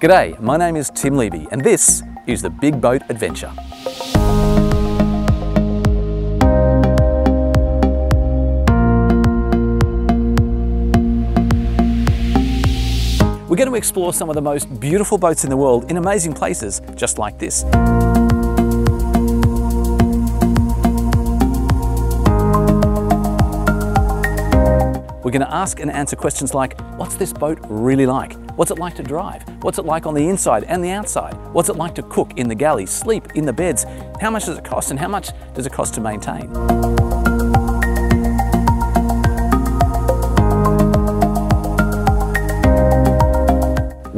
G'day, my name is Tim Levy and this is the Big Boat Adventure. We're going to explore some of the most beautiful boats in the world in amazing places just like this. We're going to ask and answer questions like, what's this boat really like? What's it like to drive? What's it like on the inside and the outside? What's it like to cook in the galley, sleep in the beds? How much does it cost and how much does it cost to maintain?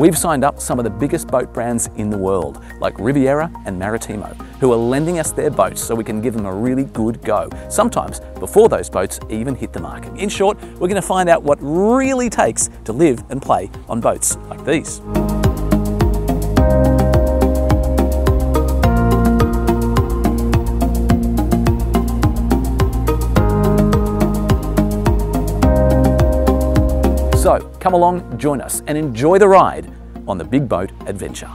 We've signed up some of the biggest boat brands in the world, like Riviera and Maritimo, who are lending us their boats so we can give them a really good go, sometimes before those boats even hit the market. In short, we're going to find out what really takes to live and play on boats like these. So come along, join us and enjoy the ride on the Big Boat Adventure.